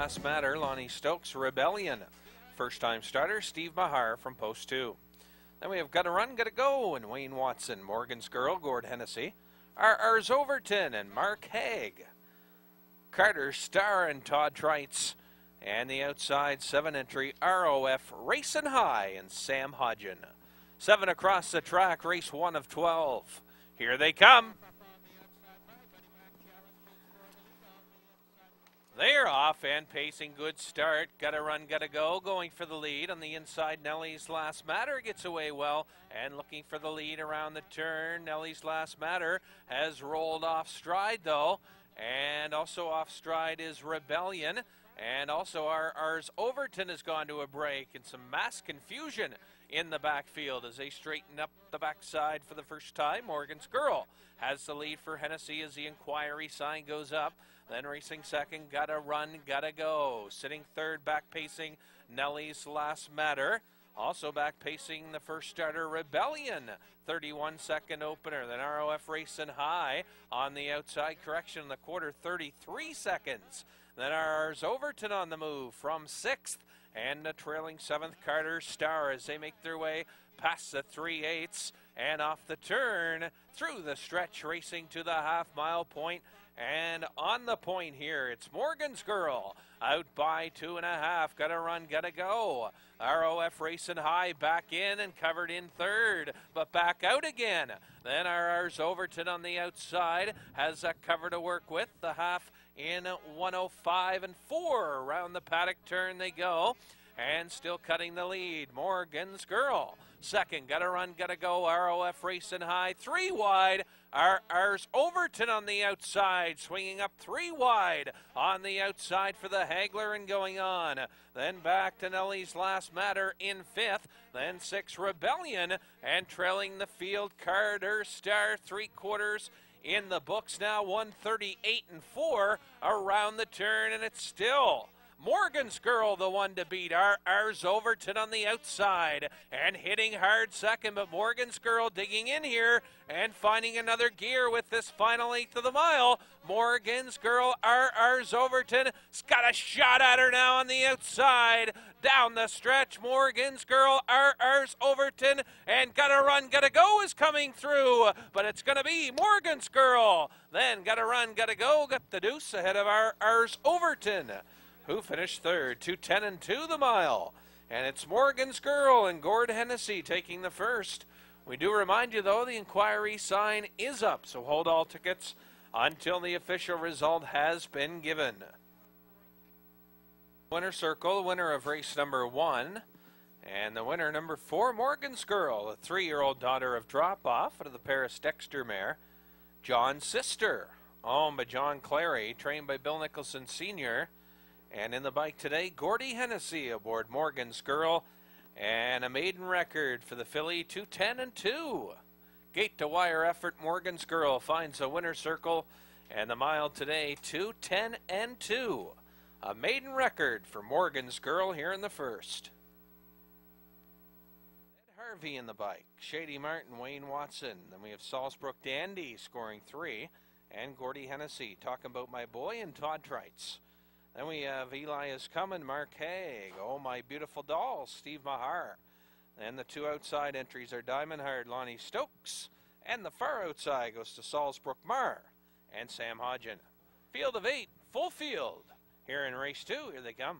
Last Matter, Lonnie Stokes, Rebellion. First time starter, Steve Mahar from post two. Then we have Gotta Run, Gotta Go, and Wayne Watson, Morgan's Girl, Gord Hennessy, R.R.'s Overton, and Mark Haig. Carter, Star, and Todd Trites. And the outside seven entry ROF Racing High and Sam Hodgen. Seven across the track, race one of 12. Here they come. They're off and pacing. Good start. Gotta run, gotta go. Going for the lead on the inside. Nellie's Last Matter gets away well and looking for the lead around the turn. Nellie's Last Matter has rolled off stride though. And also off stride is Rebellion. And also our ours Overton has gone to a break and some mass confusion in the backfield as they straighten up the backside for the first time. Morgan's Girl has the lead for Hennessy as the inquiry sign goes up. Then racing second, gotta run, gotta go. Sitting third, back pacing, Nellie's Last Matter. Also back pacing the first starter, Rebellion. 31 second opener. Then ROF Racing High on the outside. Correction in the quarter, 33 seconds. Then ours Overton on the move from sixth. And the trailing seventh Carter Star as they make their way past the three eighths and off the turn through the stretch, racing to the half mile point and on the point here, it's Morgan's Girl out by two and a half. Gotta run, gotta go. ROF racing high, back in and covered in third, but back out again. Then RR's Overton on the outside has a cover to work with. The half in 105 and 4 around the paddock turn they go and still cutting the lead. Morgan's Girl. Second, gotta run, gotta go. ROF racing high, three wide. RR's Overton on the outside, swinging up three wide on the outside for the Hagler and going on. Then back to Nellie's Last Matter in fifth. Then six Rebellion and trailing the field. Carter Star three quarters in the books now 138 and 4 around the turn and it's still Morgan's Girl, the one to beat. Our, ours Overton on the outside and hitting hard second, but Morgan's Girl digging in here and finding another gear with this final eighth of the mile. Morgan's Girl, our, ours Overton, has got a shot at her now on the outside. Down the stretch, Morgan's Girl, ours Overton, and Gotta Run, Gotta Go is coming through, but it's to be Morgan's Girl. Then Gotta Run, Gotta Go, got the deuce ahead of ours Overton who finished third. 210 and 2 the mile. And it's Morgan's Girl and Gord Hennessy taking the first. We do remind you, though, the inquiry sign is up, so hold all tickets until the official result has been given. Winner circle, the winner of race number one. And the winner, number four, Morgan's Girl, a three year old daughter of Drop Off out of the Paris Dexter mare. John's sister, owned by John Clary, trained by Bill Nicholson Sr. And in the bike today, Gordy Hennessy aboard Morgan's Girl. And a maiden record for the filly, 210 and 2. Gate to wire effort, Morgan's Girl finds a winner circle. And the mile today, 210 and 2. A maiden record for Morgan's Girl here in the first. Ed Harvey in the bike, Shady Martin, Wayne Watson. Then we have Salzbrook Dandy scoring three. And Gordy Hennessy talking about my boy and Todd Trites. Then we have Eli is coming, Mark Haig. Oh, my beautiful doll, Steve Mahar. And the two outside entries are Diamond Hard, Lonnie Stokes. And the far outside goes to Salzbrook Mar and Sam Hodgen. Field of eight, full field. Here in race two, here they come.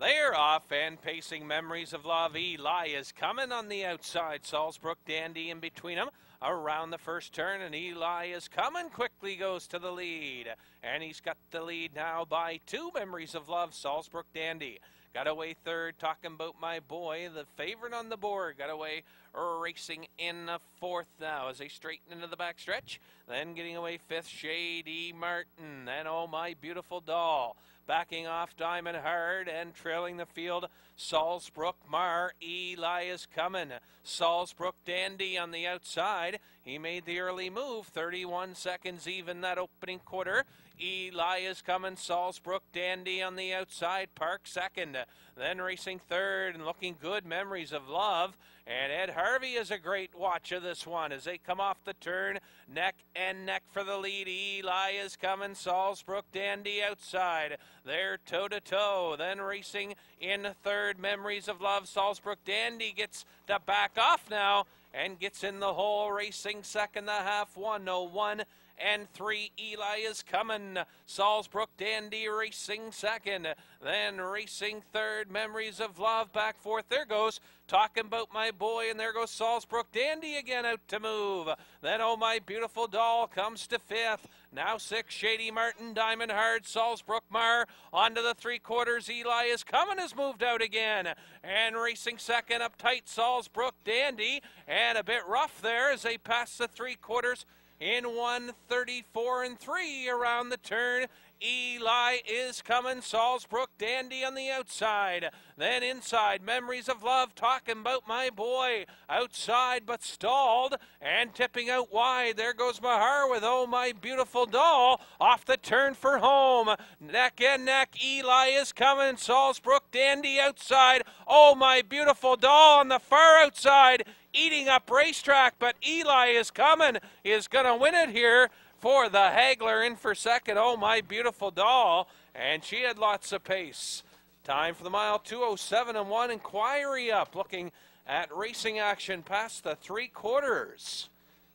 They're off and pacing memories of La Vie. Eli is coming on the outside. Salzbrook Dandy in between them around the first turn, and Eli is coming. Quickly goes to the lead, and he's got the lead now by two memories of love. Salzbrook Dandy got away third. Talking about my boy, the favorite on the board, got away racing in the fourth now as they straighten into the backstretch. Then getting away fifth, Shady Martin. Then oh my beautiful doll backing off Diamond Hard and trailing the field. Salzbrook Mar, Eli is coming. Salzbrook Dandy on the outside. He made the early move, 31 seconds even that opening quarter. Eli is coming. Salzbrook Dandy on the outside. Park second. Then racing third and looking good. Memories of Love. And Ed Harvey is a great watch of this one as they come off the turn. Neck and neck for the lead. Eli is coming. Salzbrook Dandy outside. They're toe to toe. Then racing in third. Memories of Love. Salzbrook Dandy gets to back off now and gets in the hole. Racing second, the half 101 and three. Eli is coming. Salzbrook Dandy racing second. Then racing third. Memories of Love back fourth. There goes talking about my boy, and there goes Salzbrook Dandy again out to move. Then Oh My Beautiful Doll comes to fifth. Now six, Shady Martin, Diamond Hard, Salzbrook Mar onto the three quarters. Eli is coming, has moved out again. And racing second up tight, Salzbrook Dandy. And a bit rough there as they pass the three quarters in 134 and 3 around the turn. Eli is coming. Salzbrook Dandy on the outside. Then inside, Memories of Love talking about my boy. Outside but stalled and tipping out wide. There goes Mahar with Oh My Beautiful Doll off the turn for home. Neck and neck. Eli is coming. Salzbrook Dandy outside. Oh My Beautiful Doll on the far outside eating up racetrack, but Eli is coming, is going to win it here for the Hagler in for second. Oh, my beautiful doll. And she had lots of pace. Time for the mile 207 and 1. Inquiry up, looking at racing action past the three quarters.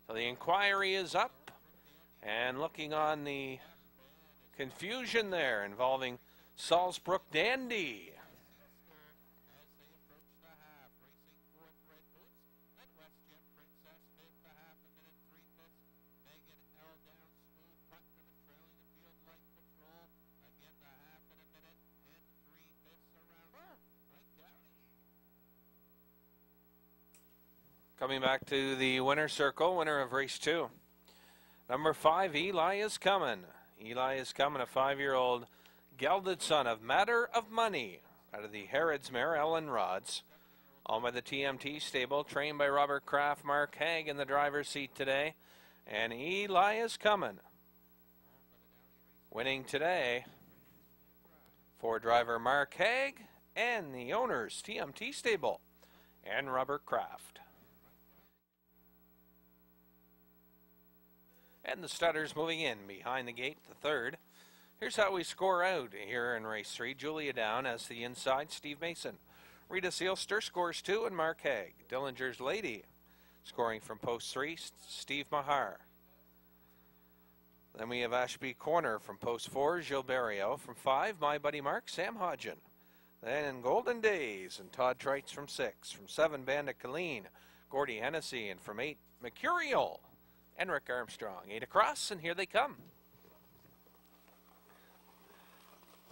So the inquiry is up and looking on the confusion there involving Salzbrook Dandy. Coming back to the winner circle, winner of race two. Number five, Eli is coming. Eli is coming, a five-year-old gelded son of Matter of Money out of the Harrods mare, Ellen Rods. All by the TMT stable, trained by Robert Kraft, Mark Haig in the driver's seat today. And Eli is coming. Winning today for driver Mark Haig and the owners, TMT stable, and Robert Kraft. And the Stutters moving in behind the gate, the third. Here's how we score out here in race three. Julia down as the inside, Steve Mason. Rita Seelster scores two, and Mark Haig. Dillinger's Lady scoring from post three, Steve Mahar. Then we have Ashby Corner from post four, Gilberto. From five, my buddy Mark, Sam Hodgen. Then Golden Days and Todd Trites from six. From seven, Bandit Colleen, Gordy Hennessy. And from eight, Mercurial and Rick Armstrong. Eight across, and here they come.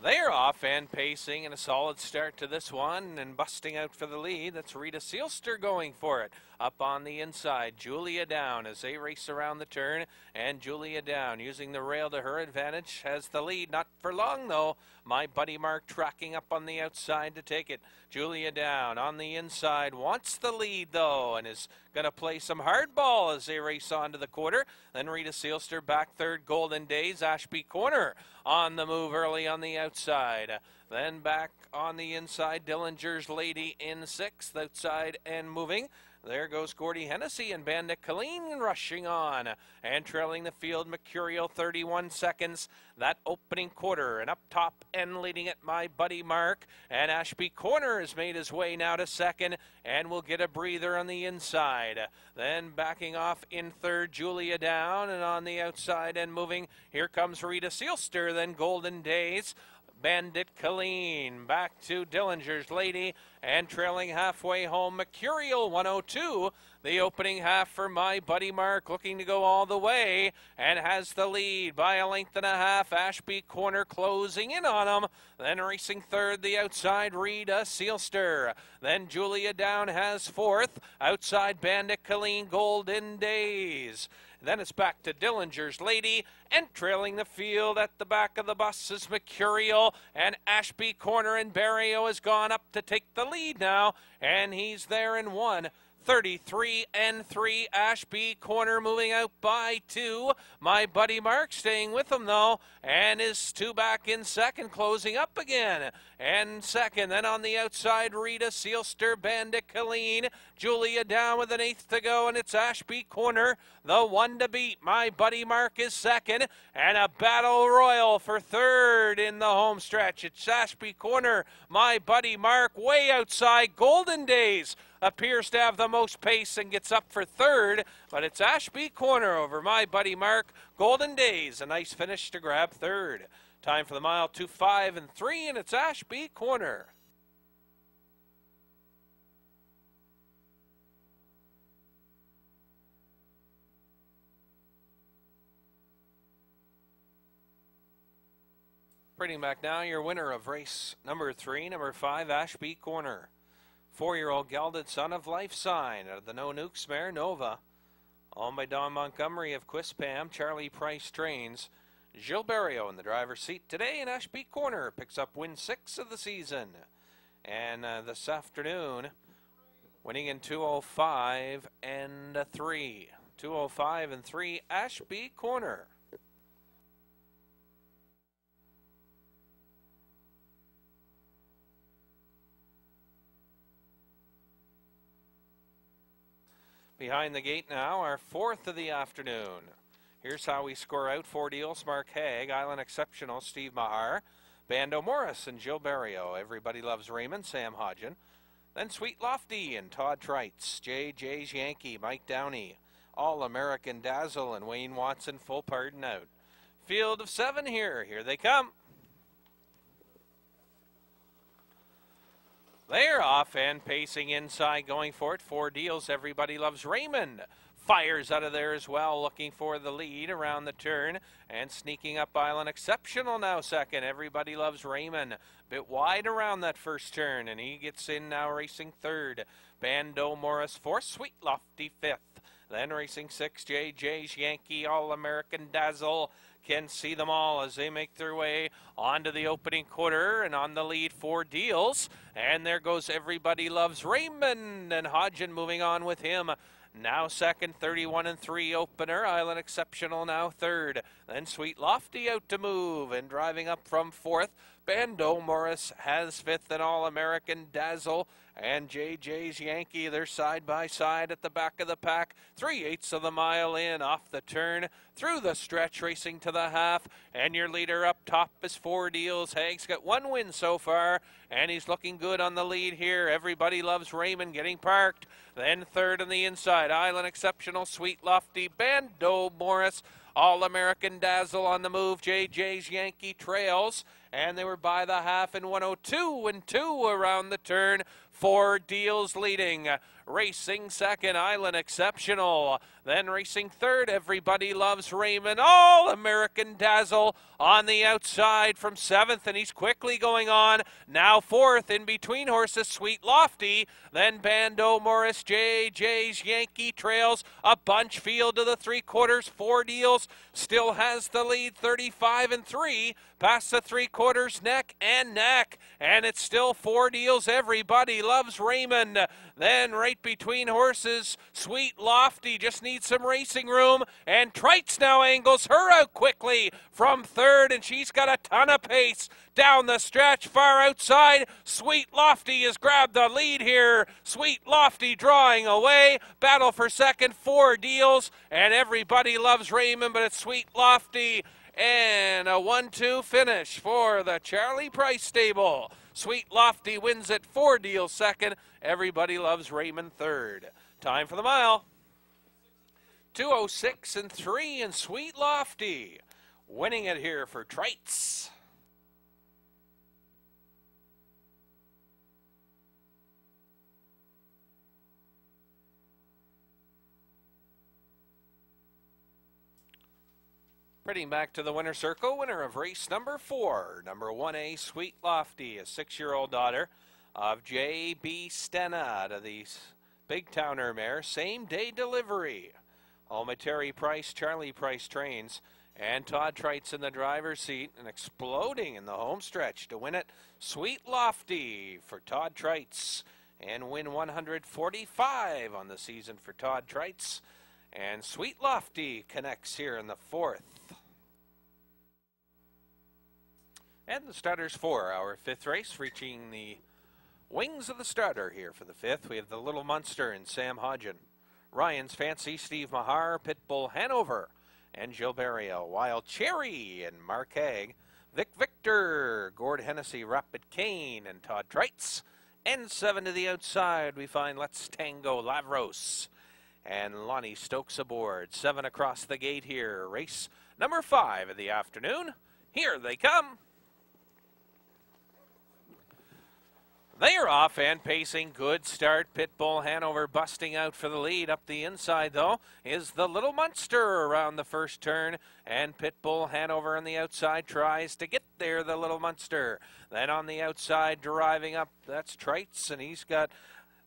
They're off and pacing and a solid start to this one and busting out for the lead. That's Rita Seelster going for it. Up on the inside, Julia down as they race around the turn. And Julia down using the rail to her advantage has the lead. Not for long though. My buddy Mark tracking up on the outside to take it. Julia down on the inside wants the lead though and is going to play some hardball as they race on to the quarter. Then Rita Seelster back third. Golden Days. Ashby Corner on the move early on the outside. Then back on the inside, Dillinger's Lady in sixth, outside and moving. There goes Gordy Hennessy and Bandit Colleen rushing on and trailing the field. Mercurial 31 seconds. That opening quarter and up top and leading it, my buddy Mark. And Ashby Corner has made his way now to second and will get a breather on the inside. Then backing off in third, Julia down and on the outside and moving. Here comes Rita Seelster, then Golden Days. Bandit Colleen. Back to Dillinger's Lady and trailing halfway home, Mercurial 102. The opening half for my buddy Mark looking to go all the way and has the lead by a length and a half. Ashby Corner closing in on him. Then racing third, the outside Rita Seelster. Then Julia Down has fourth. Outside Bandit Colleen Golden Days. Then it's back to Dillinger's Lady, and trailing the field at the back of the bus is Mercurial, and Ashby Corner and Barrieau has gone up to take the lead now, and he's there in one. 33 and 3. Ashby corner moving out by two. My buddy Mark staying with him though, and is two back in second, closing up again. And second, then on the outside, Rita Seelster, Bandit Colleen, Julia down with an eighth to go, and it's Ashby corner, the one to beat. My buddy Mark is second, and a battle royal for third in the home stretch. It's Ashby corner, my buddy Mark, way outside. Golden Days appears to have the most pace and gets up for third, but it's Ashby Corner over my buddy Mark. Golden Days, a nice finish to grab third. Time for the mile two, five, and three, and it's Ashby Corner. Bringing back now your winner of race number three, number five, Ashby Corner. Four-year-old gelded son of Life Sign out of the No Nukes mare Nova. Owned by Don Montgomery of Quispam, Charlie Price trains. Gilberto in the driver's seat today in Ashby Corner picks up win six of the season. And uh, this afternoon, winning in 205 and 3. 205 and 3, Ashby Corner. Behind the gate now, our fourth of the afternoon. Here's how we score out four deals Mark Haig, Island Exceptional, Steve Mahar, Bando Morris, and Gilles Barrieau. Everybody Loves Raymond, Sam Hodgen. Then Sweet Lofty and Todd Trites, JJ's Yankee, Mike Downey, All American Dazzle, and Wayne Watson, full pardon out. Field of seven here. Here they come. They're off and pacing inside, going for it. Four deals. Everybody loves Raymond. Fires out of there as well, looking for the lead around the turn and sneaking up Island Exceptional now second. Everybody loves Raymond. Bit wide around that first turn, and he gets in now racing third. Bando Morris fourth, Sweet Lofty fifth. Then racing six, JJ's Yankee All American Dazzle can see them all as they make their way onto the opening quarter and on the lead four deals. And there goes Everybody Loves Raymond and Hodgen moving on with him. Now second, 31 and 3 opener. Island Exceptional now third. Then Sweet Lofty out to move and driving up from fourth. Bando Morris has fifth and All American Dazzle and JJ's Yankee. They're side by side at the back of the pack. Three eighths of the mile in, off the turn, through the stretch, racing to the half. And your leader up top is Four Deals. Haig's got one win so far, and he's looking good on the lead here. Everybody loves Raymond getting parked. Then third on the inside, Island Exceptional, Sweet Lofty, Bando Morris. All American Dazzle on the move. JJ's Yankee Trails. And they were by the half in 102 and 2 around the turn. Four deals leading. Racing second, Island Exceptional. Then racing third, Everybody Loves Raymond. All American Dazzle on the outside from seventh, and he's quickly going on. Now fourth in between horses, Sweet Lofty. Then Bando Morris, JJ's Yankee Trails. A bunch field to the three quarters, four deals. Still has the lead, 35 and three. Past the three quarters, neck and neck. And it's still four deals. Everybody loves Raymond. Then right between horses, Sweet Lofty just needs some racing room. And Trites now angles her out quickly from third, and she's got a ton of pace down the stretch far outside. Sweet Lofty has grabbed the lead here. Sweet Lofty drawing away. Battle for second, four deals, and everybody loves Raymond, but it's Sweet Lofty. And a 1 2 finish for the Charlie Price stable. Sweet Lofty wins it four deals second. Everybody loves Raymond third. Time for the mile. 206 and 3 and Sweet Lofty winning it here for Trites. Spreading back to the winner circle, winner of race number four, number 1A, Sweet Lofty, a six year old daughter of J.B. Stena to the Big Towner mare, same day delivery. Home Terry Price, Charlie Price trains, and Todd Trites in the driver's seat and exploding in the home stretch to win it. Sweet Lofty for Todd Trites and win 145 on the season for Todd Trites. And Sweet Lofty connects here in the fourth. And the starters for our fifth race, reaching the wings of the starter here for the fifth. We have the Little Munster and Sam Hodgen. Ryan's Fancy, Steve Mahar, Pitbull Hanover, and Gilberto. Wild Cherry and Mark Haig. Vic Victor, Gord Hennessy, Rapid Kane, and Todd Trites. N7 to the outside, we find Let's Tango Lavros and Lonnie Stokes aboard. Seven across the gate here. Race number five of the afternoon. Here they come. They are off and pacing. Good start. Pitbull Hanover busting out for the lead. Up the inside, though, is the Little Munster around the first turn. And Pitbull Hanover on the outside tries to get there, the Little Munster. Then on the outside, driving up, that's Trites, and he's got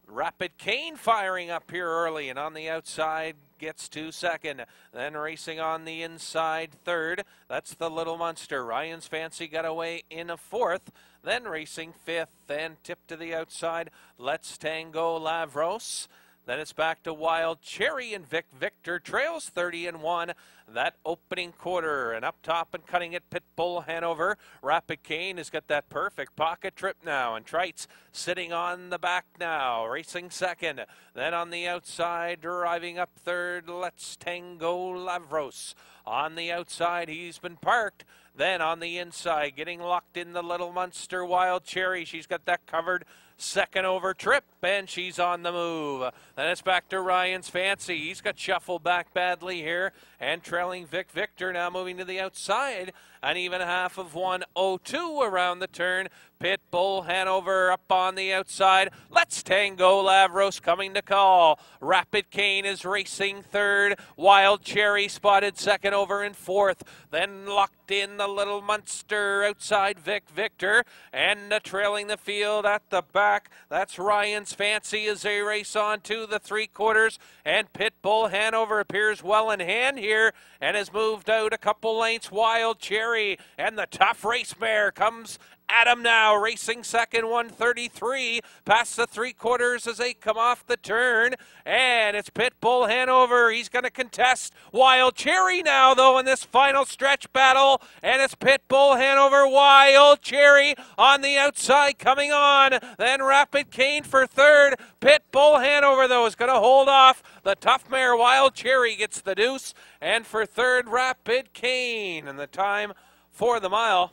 Rapid Kane firing up here early and on the outside gets to second. Then racing on the inside third. That's the Little Monster. Ryan's Fancy got away in a fourth. Then racing fifth and tip to the outside. Let's Tango Lavros. Then it's back to Wild Cherry and Vic Victor trails 30 and 1. That opening quarter and up top and cutting it Pitbull Hanover. Rapid Kane has got that perfect pocket trip now and Trites sitting on the back now, racing second. Then on the outside, driving up third, Let's Tango Lavros. On the outside, he's been parked. Then on the inside, getting locked in the Little Munster Wild Cherry. She's got that covered second over trip, and she's on the move. Then it's back to Ryan's Fancy. He's got shuffled back badly here, and trailing Vic Victor now moving to the outside. An even half of 102 around the turn. Pitbull Hanover up on the outside. Let's Tango Lavros coming to call. Rapid Kane is racing third. Wild Cherry spotted second over in fourth. Then locked in the Little Munster outside Vic Victor. And uh, trailing the field at the back. That's Ryan's Fancy as they race on to the three quarters. And Pitbull Hanover appears well in hand here and has moved out a couple lengths. Wild Cherry and the tough race mare comes Adam now racing second, 133 past the three quarters as they come off the turn. And it's Pitbull Hanover. He's going to contest Wild Cherry now, though, in this final stretch battle. And it's Pitbull Hanover, Wild Cherry on the outside coming on. Then Rapid Kane for third. Pitbull Hanover, though, is going to hold off. The tough mare Wild Cherry gets the deuce. And for third, Rapid Kane. And the time for the mile.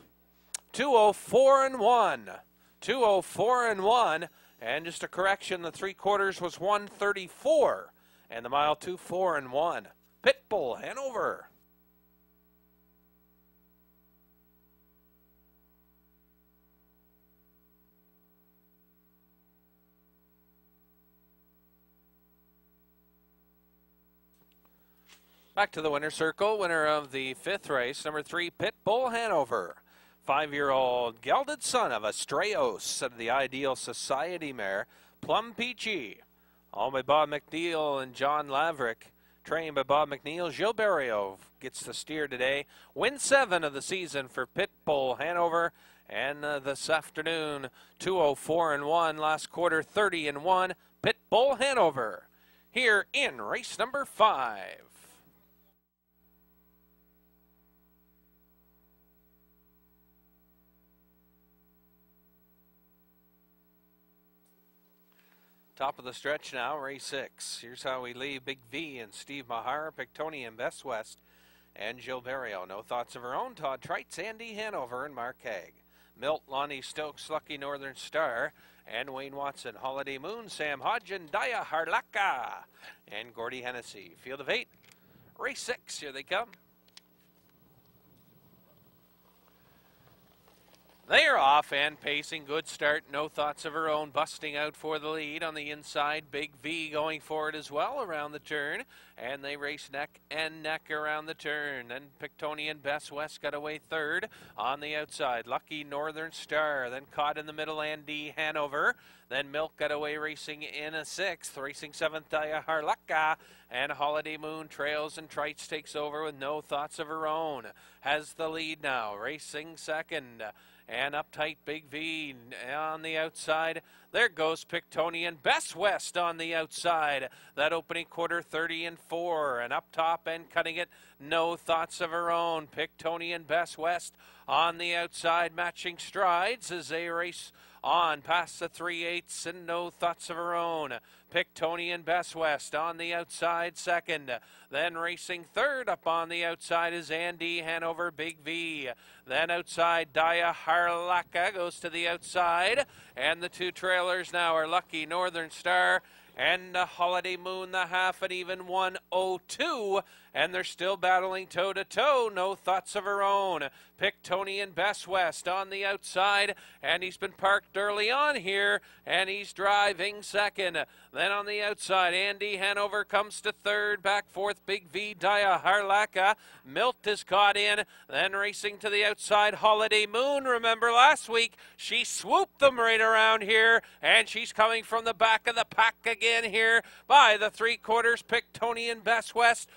204 and 1. 204 and 1. And just a correction, the three quarters was 134. And the mile 2 4 and 1. Pitbull, Hanover. Back to the winner's circle. Winner of the fifth race, number three, Pitbull Hanover. Five-year-old gelded son of Astreos of the Ideal Society mare, Plum Peachy. All by Bob McNeil and John Laverick. Trained by Bob McNeil. Gilberto gets the steer today. Win seven of the season for Pitbull Hanover. And uh, this afternoon, 204 and 1. Last quarter, 30 and 1. Pitbull Hanover. Here in race number five. Top of the stretch now, race six. Here's how we leave Big V and Steve Mahar, Pictonian Best West, and Gilberto. No thoughts of her own. Todd Trites, Andy Hanover, and Mark Haig. Milt, Lonnie Stokes, Lucky Northern Star, and Wayne Watson. Holiday Moon, Sam Hodgen, Daya Harlaka, and Gordy Hennessy. Field of eight, race six. Here they come. They are off and pacing. Good start. No thoughts of her own. Busting out for the lead on the inside. Big V going forward as well around the turn. And they race neck and neck around the turn. Then Pictonian Best West got away third on the outside. Lucky Northern Star. Then caught in the middle Andy Hanover. Then Milk got away racing in a sixth. Racing seventh Daya Harlaka. And Holiday Moon trails and Trites takes over with no thoughts of her own. Has the lead now. Racing second and uptight Big V on the outside. There goes Pictonian Best West on the outside. That opening quarter 30 and 4. And up top and cutting it, no thoughts of her own. Pictonian Best West on the outside, matching strides as they race on past the three eighths and no thoughts of her own. Pictonian Best West on the outside second. Then racing third up on the outside is Andy Hanover Big V. Then outside Daya Harlaka goes to the outside. And the two trailers now are Lucky Northern Star and the Holiday Moon, the half at even 102, and they're still battling toe to toe. No thoughts of her own. Pictonian Best West on the outside, and he's been parked early on here, and he's driving second. Then on the outside, Andy Hanover comes to third. Back fourth, Big V Daya Harlaka. Milt is caught in. Then racing to the outside, Holiday Moon. Remember last week, she swooped them right around here, and she's coming from the back of the pack again here by the three quarters. Pictonian Best West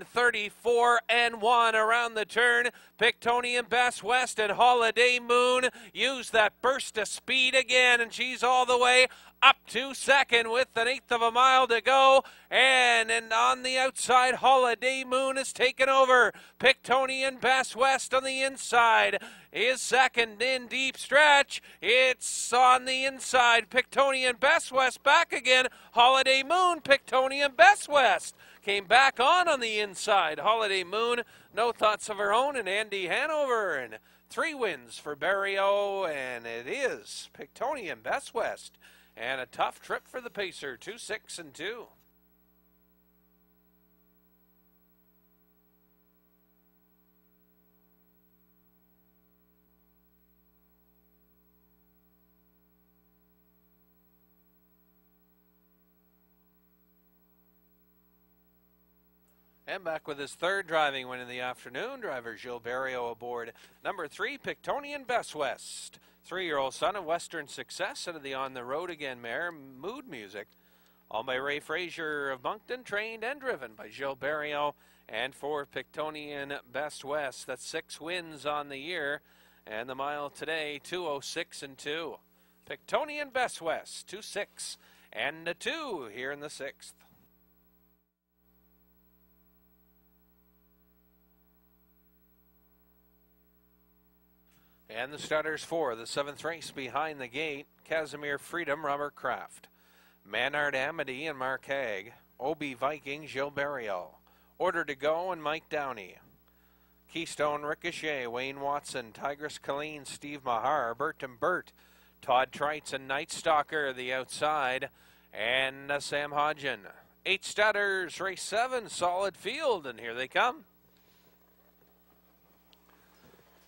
134 and 1 around the turn. Pictonian Best West and Holiday Moon use that burst of speed again, and she's all the way up to second with an eighth of a mile to go. And, and on the outside, Holiday Moon is taken over. Pictonian Best West on the inside is second in deep stretch. It's on the inside. Pictonian Best West back again. Holiday Moon, Pictonian Best West came back on on the inside. Holiday Moon, no thoughts of her own, and Andy Hanover, and three wins for Barrieau, and it is Pictonian Best West, and a tough trip for the Pacer, two six and two. And back with his third driving win in the afternoon, driver Gilles Barrieau aboard number three, Pictonian Best West. Three-year-old son of Western Success of the On the Road Again mare, Mood Music. All by Ray Frazier of Moncton, trained and driven by Gilles Barrieau. And for Pictonian Best West, that's six wins on the year. And the mile today, 206 and 2. Pictonian Best West, 2 6 and a 2 here in the sixth. And the starters for the seventh race behind the gate Casimir Freedom, Robert Kraft, Manard Amity, and Mark Haig, OB Viking, Gilles Barrieau, Order to Go, and Mike Downey. Keystone Ricochet, Wayne Watson, Tigress Colleen, Steve Mahar, Bert and Bert, Todd Trites, and Night Stalker, the outside, and Sam Hodgen. Eight starters, race seven, solid field, and here they come.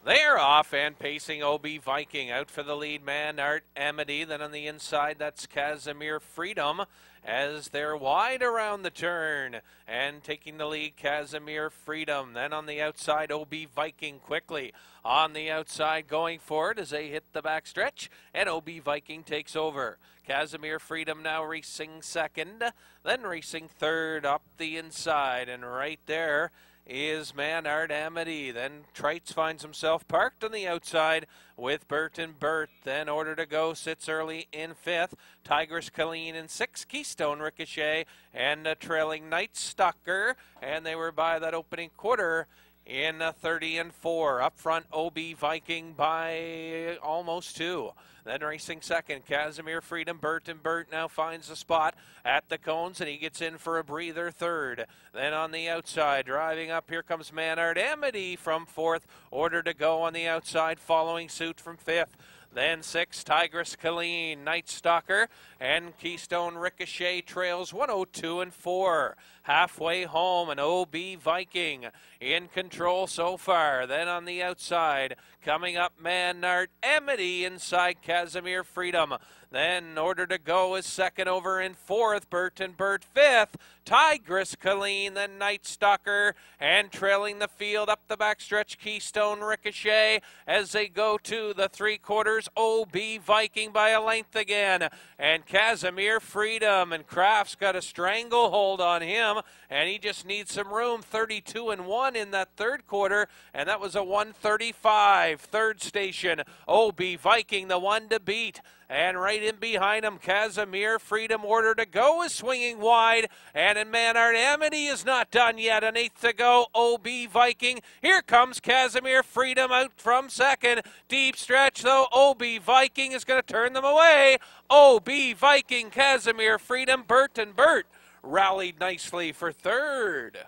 They're off and pacing OB Viking out for the lead man, Art Amity. Then on the inside, that's Casimir Freedom as they're wide around the turn and taking the lead, Casimir Freedom. Then on the outside, OB Viking quickly on the outside going forward as they hit the backstretch, and OB Viking takes over. Casimir Freedom now racing second, then racing third up the inside, and right there is Manard Amity. Then Trites finds himself parked on the outside with Burton Burt. Then Order to Go sits early in fifth. Tigress Colleen in sixth. Keystone Ricochet and a trailing Night Stalker. And they were by that opening quarter in 30 and 4. Up front, OB Viking by almost two. Then racing second, Casimir Freedom. Burton Burt now finds the spot at the cones and he gets in for a breather third. Then on the outside, driving up, here comes Manard Amity from fourth. Order to go on the outside, following suit from fifth. Then six, Tigress Colleen, Night Stalker, and Keystone Ricochet trails 102 and 4. Halfway home, an OB Viking in control so far. Then on the outside, coming up, Manard Amity inside Casimir Freedom. Then Order to Go is second over in fourth. Burton Burt fifth. Tigress Colleen, then Night Stalker, and trailing the field up the backstretch, Keystone Ricochet as they go to the three quarters. OB Viking by a length again. And Casimir Freedom and Kraft's got a stranglehold on him, and he just needs some room. 32 and 1 in that third quarter, and that was a 135. Third station, OB Viking, the one to beat. And right in behind him, Casimir Freedom order to go is swinging wide. And in Manhart Amity is not done yet. An eighth to go. OB Viking. Here comes Casimir Freedom out from second. Deep stretch though. OB Viking is going to turn them away. OB Viking, Casimir Freedom, Bert and Bert rallied nicely for third.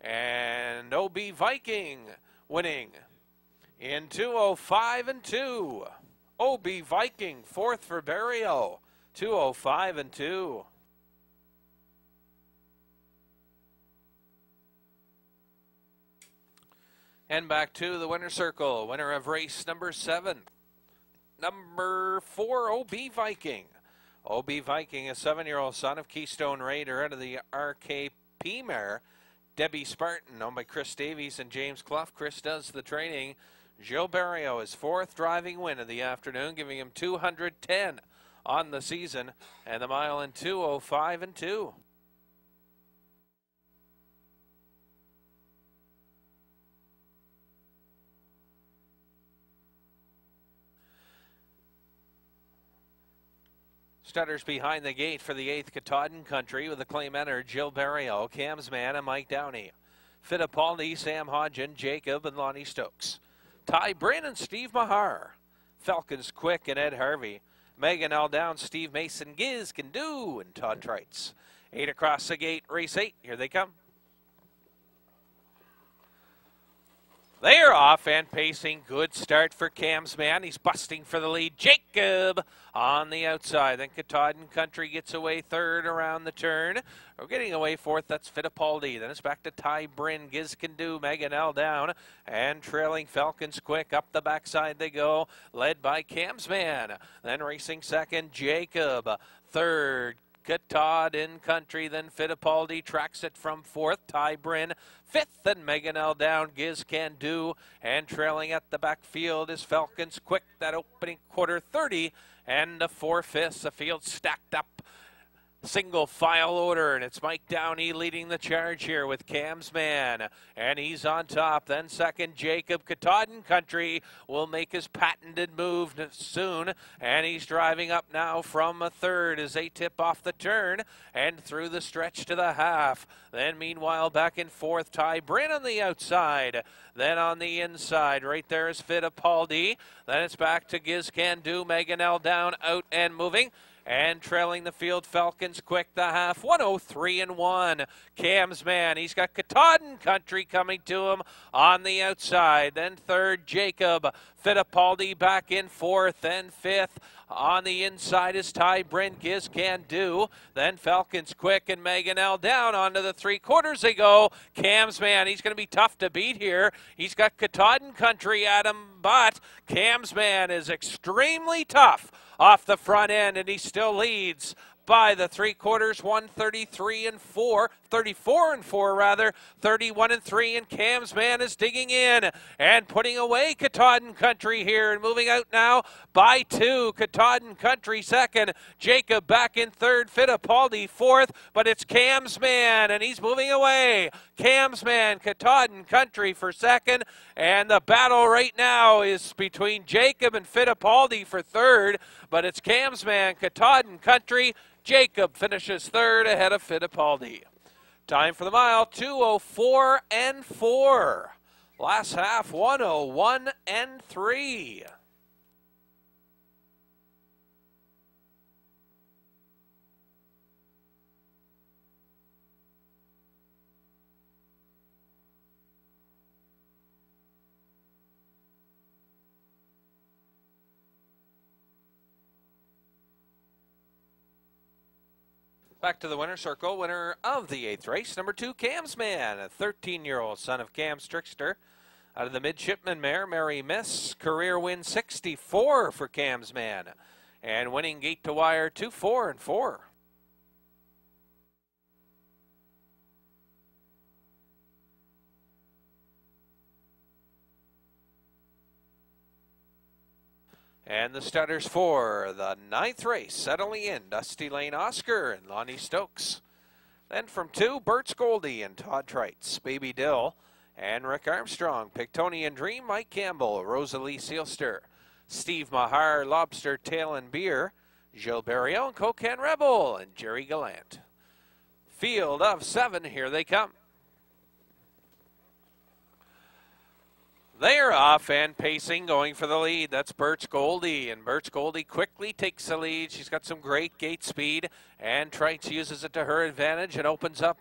And OB Viking winning in 205 and 2. OB Viking, fourth for Barrieau, 205 and 2. And back to the winner circle. Winner of race number seven. Number four, OB Viking. OB Viking, a seven year old son of Keystone Raider out of the RKP mare. Debbie Spartan, owned by Chris Davies and James Clough. Chris does the training. Gilles Barrieau, his fourth driving win of the afternoon, giving him 210 on the season, and the mile in 205 and 2. Stutters behind the gate for the 8th Katahdin Country with the claim enter Gilles Barrieau, Cam's man, and Mike Downey. Fittipaldi, Sam Hodgen, Jacob, and Lonnie Stokes. Ty Bryn and Steve Mahar. Falcons Quick and Ed Harvey. Megan L. Down, Steve Mason, Giz can do, and Todd Trites. Eight across the gate, race eight. Here they come. They are off and pacing. Good start for Cam's man. He's busting for the lead. Jacob on the outside. Then Katahdin Country gets away third around the turn. We're getting away fourth. That's Fittipaldi. Then it's back to Ty Bryn. Giz can do. Megan L down. And trailing Falcons quick. Up the backside they go. Led by Cam's man. Then racing second, Jacob. Third, Katahdin Country, then Fittipaldi tracks it from fourth. Ty Bryn fifth, and Megan L down. Giz can do, and trailing at the backfield is Falcons Quick. That opening quarter 30 and the four fifths. The field stacked up single file order, and it's Mike Downey leading the charge here with Cam's man, and he's on top. Then second, Jacob Katahdin Country will make his patented move soon, and he's driving up now from a third as they tip off the turn and through the stretch to the half. Then meanwhile, back in fourth, Ty Bryn on the outside. Then on the inside, right there is Fittipaldi. Then it's back to Giz Can Do, Megan L down, out and moving. And trailing the field, Falcons quick the half, 103 and 1. Cam's man, he's got Katahdin Country coming to him on the outside. Then third, Jacob Fittipaldi back in fourth and fifth. On the inside is Ty Bryn. Giz can do. Then Falcons quick and Megan L down onto the three quarters they go. Cam's man, he's going to be tough to beat here. He's got Katahdin Country at him, but Cam's man is extremely tough off the front end, and he still leads by the three quarters 133 and 4 34 and 4 rather 31 and 3 and Cam's man is digging in and putting away Katahdin Country here and moving out now by two Katahdin Country second Jacob back in third Fittipaldi fourth but it's Cam's man and he's moving away Cam's man Katahdin Country for second and the battle right now is between Jacob and Fittipaldi for third but it's Cam's man Katahdin Country Jacob finishes third ahead of Fittipaldi. Time for the mile 204 and 4. Last half 101 and 3. Back to the winner circle. Winner of the eighth race, number two, Cam's Man, a 13 year old son of Cam's Trickster. Out of the midshipman mare, Mary Miss. Career win 64 for Cam's Man. And winning gate to wire 2 4 and 4. And the starters for the ninth race, settling in, Dusty Lane Oscar and Lonnie Stokes. Then from two, Bert's Goldie and Todd Trites, Baby Dill and Rick Armstrong, Pictonian Dream, Mike Campbell, Rosalie Seelster, Steve Mahar, Lobster Tail and Beer, Gilles Barrieau and Cocan Rebel, and Jerry Gallant. Field of seven, here they come. They're off and pacing, going for the lead. That's Birch Goldie, and Birch Goldie quickly takes the lead. She's got some great gate speed, and Trites uses it to her advantage and opens up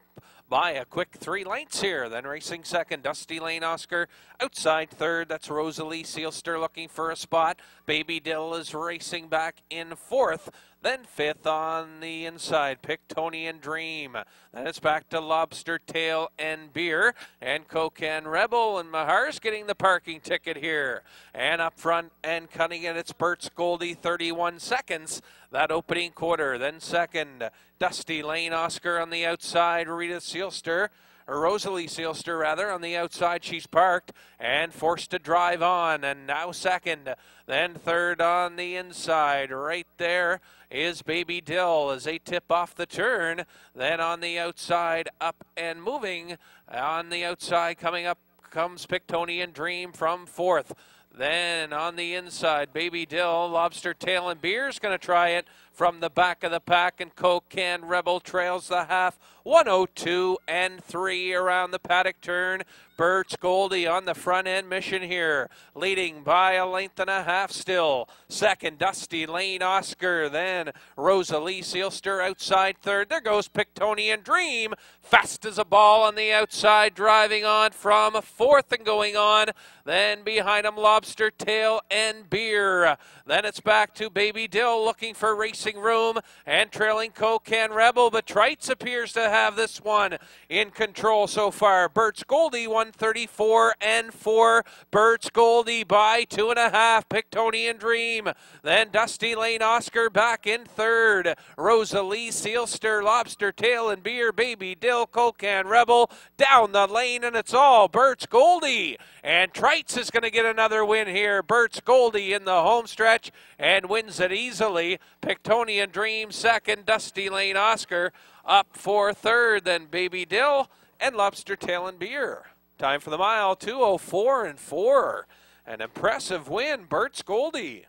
by a quick three lengths here. Then racing second, Dusty Lane Oscar. Outside third, that's Rosalie Seelster looking for a spot. Baby Dill is racing back in fourth. Then fifth on the inside, Pictonian Dream. Then it's back to Lobster Tail and Beer. And Cocan Rebel and Mahar's getting the parking ticket here. And up front and cutting it, it's Birch Goldie, 31 seconds. That opening quarter. Then second, Dusty Lane Oscar on the outside, Rita Seelster. Rosalie Seelster, rather, on the outside. She's parked and forced to drive on. And now second, then third on the inside. Right there is Baby Dill as they tip off the turn. Then on the outside, up and moving. On the outside, coming up comes Pictonian Dream from fourth. Then on the inside, Baby Dill, Lobster Tail and Beer's going to try it from the back of the pack, and Coke Can Rebel trails the half 102 and 3 around the paddock turn. Birch Goldie on the front end mission here, leading by a length and a half still. Second, Dusty Lane Oscar. Then Rosalie Seelster outside third. There goes Pictonian Dream, fast as a ball on the outside, driving on from fourth and going on. Then behind him, Lobster Tail and Beer. Then it's back to Baby Dill looking for racing room and trailing Cocan Rebel, but Trites appears to have this one in control so far. Birch Goldie 134 and 4. Birch Goldie by two and a half. Pictonian Dream. Then Dusty Lane Oscar back in third. Rosalie Seelster, Lobster Tail and Beer, Baby Dill, Cocan Rebel down the lane, and it's all Birch Goldie. And Trites is going to get another win here. Birch Goldie in the home stretch and wins it easily. Pictonian Dream second. Dusty Lane Oscar up for third. Then Baby Dill and Lobster Tail and Beer. Time for the mile 204 and 4. An impressive win. Birch Goldie.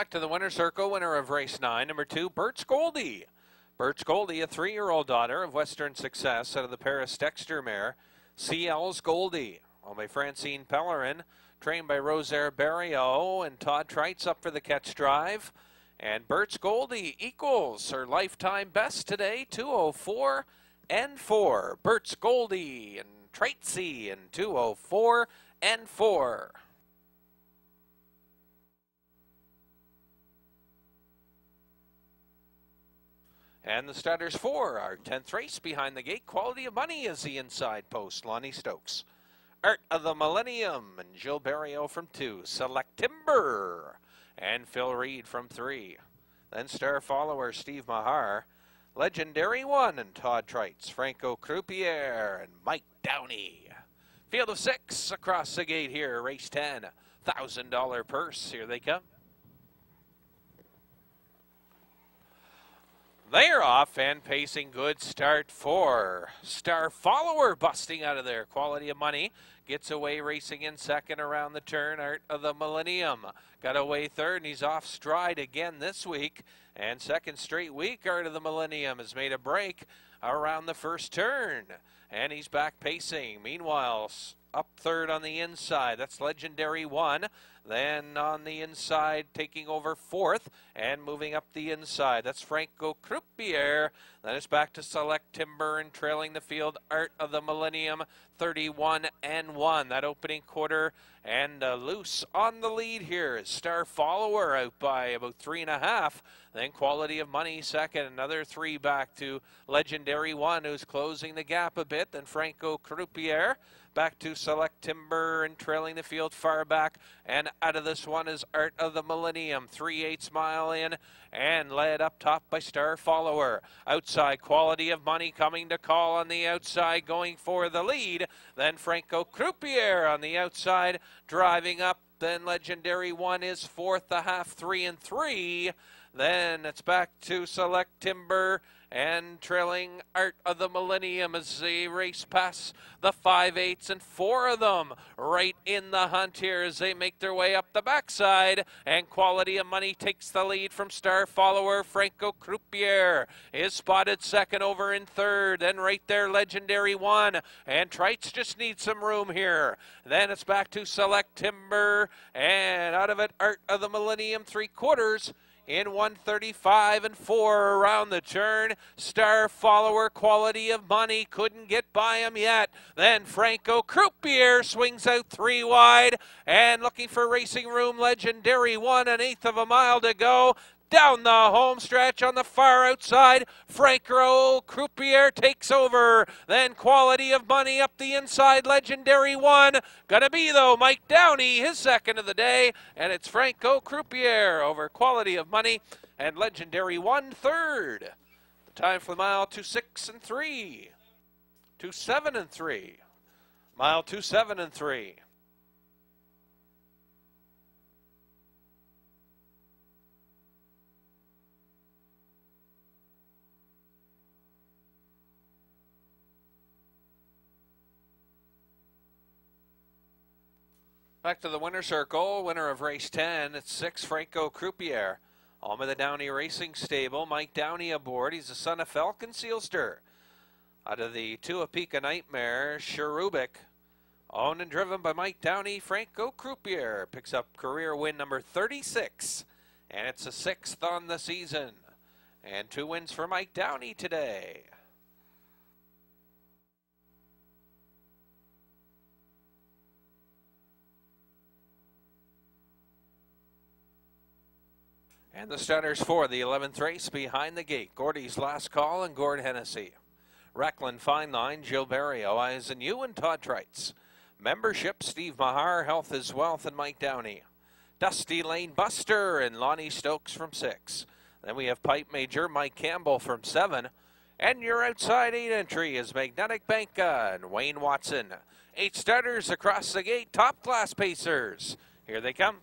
Back to the winner's circle, winner of race nine, number two, Birch Goldie. Birch Goldie, a three-year-old daughter of Western Success out of the Paris Dexter mare, CL's Goldie. Owned by Francine Pellerin, trained by Rosaire Barrieau and Todd Trites up for the catch drive. And Birch Goldie equals her lifetime best today, 204 and 4. Birch Goldie and Tritesy and 204 and 4. And the starters for our 10th race behind the gate. Quality of money is the inside post. Lonnie Stokes. Art of the Millennium and Gilles Barrieau from two. Select Timber and Phil Reed from three. Then star follower Steve Mahar. Legendary One and Todd Trites. Franco Croupier and Mike Downey. Field of six across the gate here. Race 10. $1,000 purse. Here they come. They're off and pacing good start for Star Follower busting out of there. Quality of money gets away racing in second around the turn. Art of the Millennium got away third and he's off stride again this week. And second straight week, Art of the Millennium has made a break around the first turn. And he's back pacing. Meanwhile, up third on the inside. That's Legendary One. Then on the inside, taking over fourth and moving up the inside. That's Franco Croupier. Then it's back to Select Timber and trailing the field. Art of the Millennium, 31 and 1. That opening quarter and uh, loose on the lead here is Star Follower out by about three and a half. Then Quality of Money second. Another three back to Legendary One, who's closing the gap a bit. Then Franco Croupier back to Select Timber and trailing the field far back. And out of this one is Art of the Millennium, 3 eighths mile in and led up top by Star Follower. Outside Quality of Money coming to call on the outside, going for the lead. Then Franco Croupier on the outside, driving up. Then Legendary One is fourth, the half three and three. Then it's back to Select Timber and trailing Art of the Millennium as they race past the five eights and four of them right in the hunt here as they make their way up the backside. And Quality of Money takes the lead from star follower Franco Croupier is spotted second over in third. Then right there, Legendary One. And Trites just needs some room here. Then it's back to Select Timber and out of it, Art of the Millennium three quarters in 135 and 4 around the turn. Star follower, quality of money, couldn't get by him yet. Then Franco Croupier swings out three wide and looking for racing room legendary one an eighth of a mile to go down the home stretch on the far outside. Franco Croupier takes over. Then Quality of Money up the inside. Legendary one. Gonna be, though, Mike Downey, his second of the day. And it's Franco Croupier over Quality of Money and Legendary one third. The time for the mile to six and three. To seven and three. Mile two seven and three. Back to the winner circle. Winner of race 10. It's six Franco Croupier. Home of the Downey Racing Stable. Mike Downey aboard. He's the son of Falcon Seelster. Out of the Tuapeka Knight mare, Cherubic. Owned and driven by Mike Downey, Franco Croupier picks up career win number 36. And it's a sixth on the season. And two wins for Mike Downey today. And the starters for the 11th race behind the gate. Gordy's last call and Gord Hennessy. Reckland Fine Line, Gilles Barrieau, and You, and Todd Trites. Membership, Steve Mahar, Health is Wealth, and Mike Downey. Dusty Lane Buster and Lonnie Stokes from six. Then we have Pipe Major, Mike Campbell from seven. And your outside eight entry is Magnetic Banka and Wayne Watson. Eight starters across the gate, top class pacers. Here they come.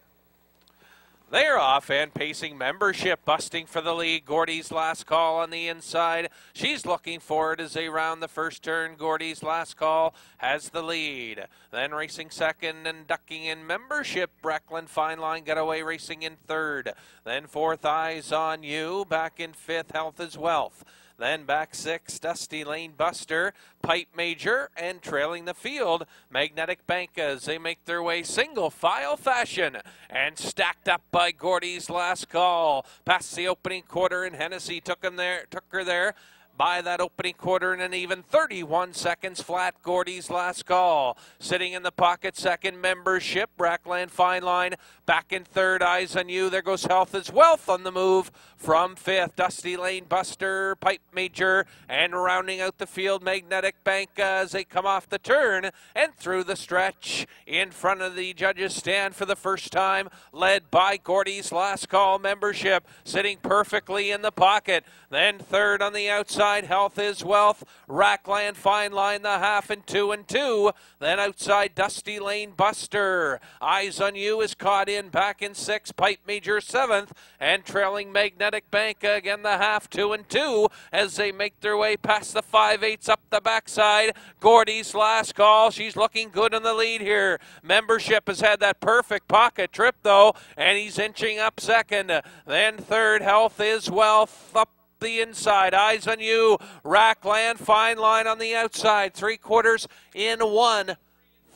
They're off and pacing membership, busting for the lead. Gordy's last call on the inside. She's looking forward as they round the first turn. Gordy's last call has the lead. Then racing second and ducking in membership. Breckland Fine Line Getaway racing in third. Then fourth Eyes on You. Back in fifth, Health is Wealth. Then back six, Dusty Lane Buster, Pipe Major, and trailing the field, Magnetic Bank as they make their way single file fashion. And stacked up by Gordy's last call. Past the opening quarter, and Hennessy took him there, took her there by that opening quarter in an even 31 seconds flat. Gordy's last call. Sitting in the pocket, second membership. Brackland Fine Line back in third. Eyes on you. There goes Health as Wealth on the move from fifth. Dusty Lane Buster, Pipe Major, and rounding out the field, Magnetic Bank as they come off the turn and through the stretch in front of the judges stand for the first time, led by Gordy's last call membership, sitting perfectly in the pocket. Then third on the outside Health is Wealth. Rackland Fine Line, the half and two and two. Then outside, Dusty Lane Buster. Eyes on You is caught in back in six. Pipe Major seventh. And trailing Magnetic Bank again, the half two and two as they make their way past the five eights up the backside. Gordy's last call. She's looking good in the lead here. Membership has had that perfect pocket trip though, and he's inching up second. Then third, Health is Wealth up the inside. Eyes on you. Rackland, fine line on the outside. Three quarters in one.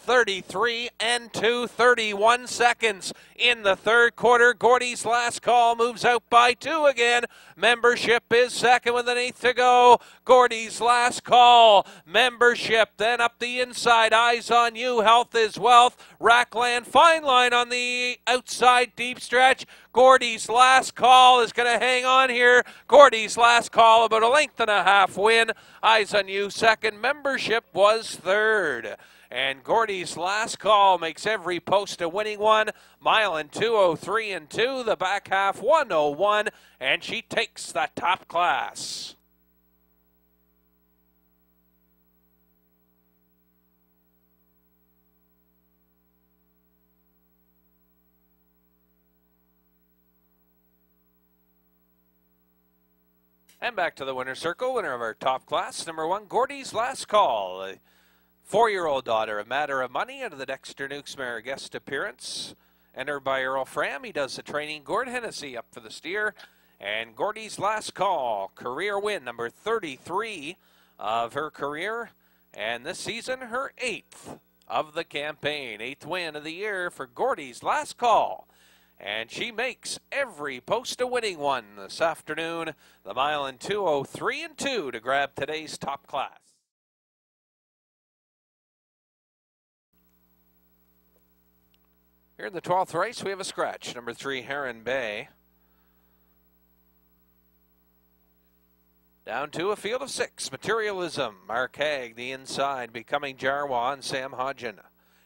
33 and 2, 31 seconds in the third quarter. Gordy's last call moves out by two again. Membership is second with an eighth to go. Gordy's last call. Membership then up the inside. Eyes on you. Health is wealth. Rackland fine line on the outside deep stretch. Gordy's last call is going to hang on here. Gordy's last call about a length and a half win. Eyes on you second. Membership was third. And Gordy's last call makes every post a winning one. Mile and 203 and 2, the back half 101, and she takes the top class. And back to the winner's circle, winner of our top class, number one, Gordy's Last Call. Four-year-old daughter, A Matter of Money, of the Dexter Nukes Mare guest appearance. Entered by Earl Fram. He does the training. Gord Hennessy up for the steer. And Gordy's Last Call, career win, number 33 of her career. And this season, her eighth of the campaign. Eighth win of the year for Gordy's Last Call. And she makes every post a winning one this afternoon. The mile in 203 and 2 to grab today's top class. Here in the 12th race, we have a scratch. Number three, Heron Bay. Down to a field of six. Materialism. Mark Haig, the inside, becoming Jarwa and Sam Hodgen.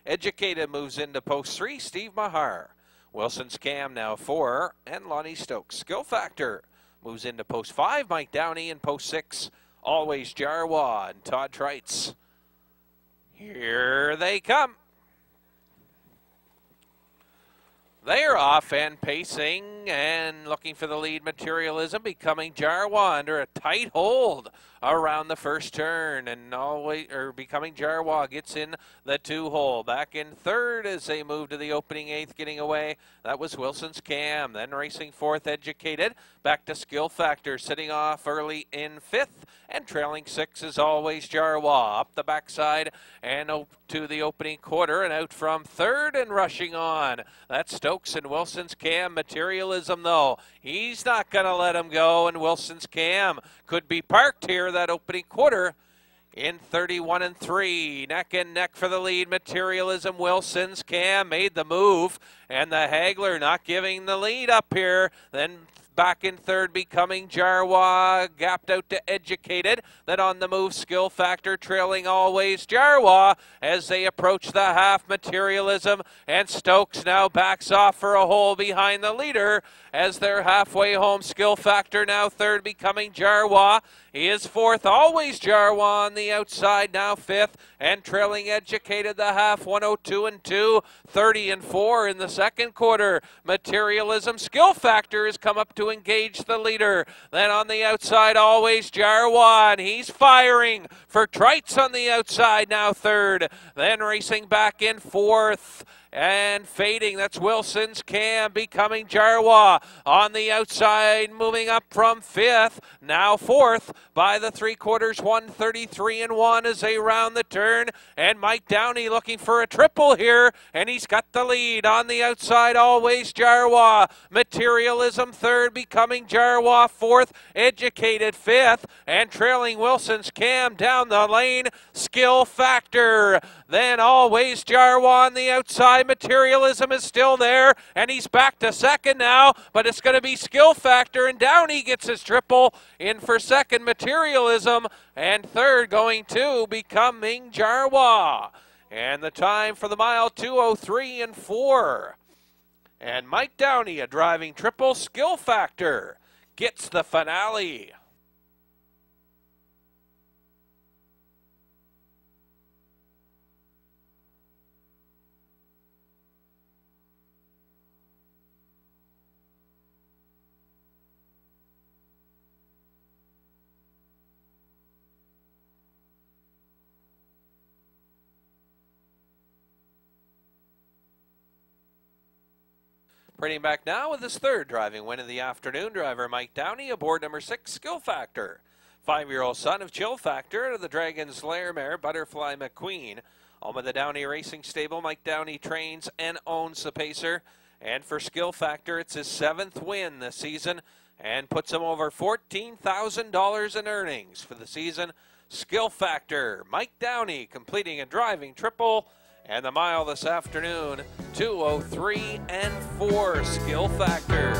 Educated moves into post three. Steve Mahar. Wilson's cam now four, and Lonnie Stokes. Skill factor moves into post five. Mike Downey in post six. Always Jarwa and Todd Trites. Here they come. They're off and pacing and looking for the lead materialism, becoming Jarwa under a tight hold around the first turn and always or becoming Jarwa gets in the two hole. Back in third as they move to the opening eighth, getting away. That was Wilson's Cam. Then racing fourth, educated. Back to skill factor, sitting off early in fifth and trailing six is always Jarwa. Up the backside and to the opening quarter and out from third and rushing on. That's Stokes and Wilson's Cam. Materialism though, he's not going to let him go and Wilson's Cam could be parked here that opening quarter in 31 and 3. Neck and neck for the lead. Materialism Wilson's Cam made the move, and the Hagler not giving the lead up here. Then Back in third, becoming Jarwa, gapped out to Educated. Then on the move, Skill Factor trailing always Jarwa as they approach the half materialism. And Stokes now backs off for a hole behind the leader as they're halfway home. Skill Factor now third, becoming Jarwa. He is fourth, always Jarwa on the outside, now fifth, and trailing Educated the half, 102 and 2, 30 and 4 in the second quarter. Materialism skill factor has come up to engage the leader. Then on the outside, always Jarwa, and he's firing for Trites on the outside, now third. Then racing back in fourth and fading. That's Wilson's Cam becoming Jarwa on the outside, moving up from fifth, now fourth by the three quarters, 133 and one as they round the turn. And Mike Downey looking for a triple here, and he's got the lead on the outside. Always Jarwa, materialism third, becoming Jarwa fourth, educated fifth, and trailing Wilson's Cam down the lane. Skill factor. Then always Jarwa on the outside. Materialism is still there, and he's back to second now, but it's going to be skill factor, and Downey gets his triple in for second. Materialism, and third going to becoming Jarwa. And the time for the mile 203 and 4. And Mike Downey, a driving triple skill factor, gets the finale. Bringing back now with his third driving win of the afternoon, driver Mike Downey aboard number six, Skill Factor. Five-year-old son of Chill Factor of the Dragon's Lair mare, Butterfly McQueen. Home of the Downey Racing Stable, Mike Downey trains and owns the Pacer. And for Skill Factor, it's his seventh win this season and puts him over $14,000 in earnings for the season. Skill Factor, Mike Downey completing a driving triple and the mile this afternoon 203 and 4 skill factor